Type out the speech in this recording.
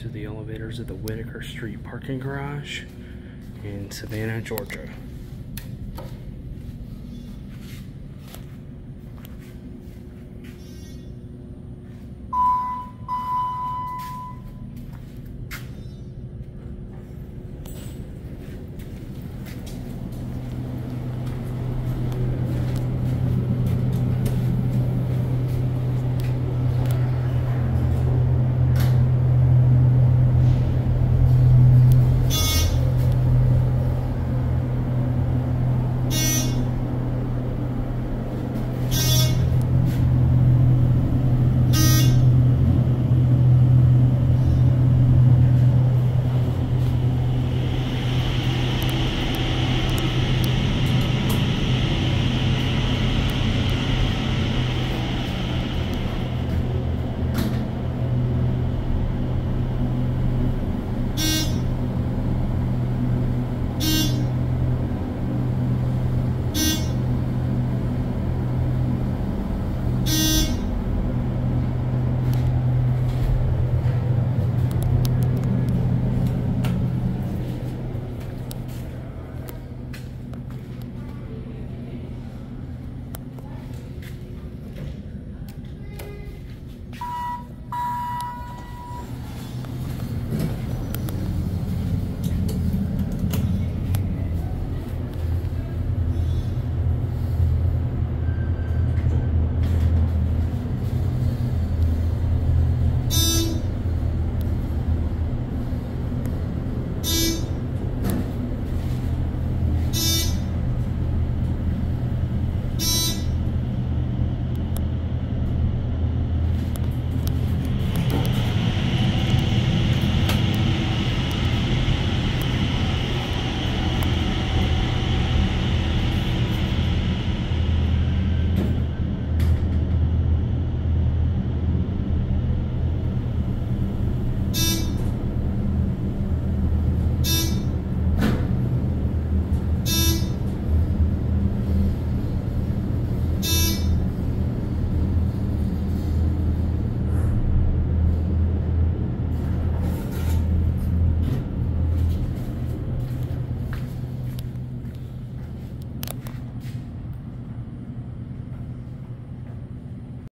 These are the elevators at the Whitaker Street parking garage in Savannah, Georgia.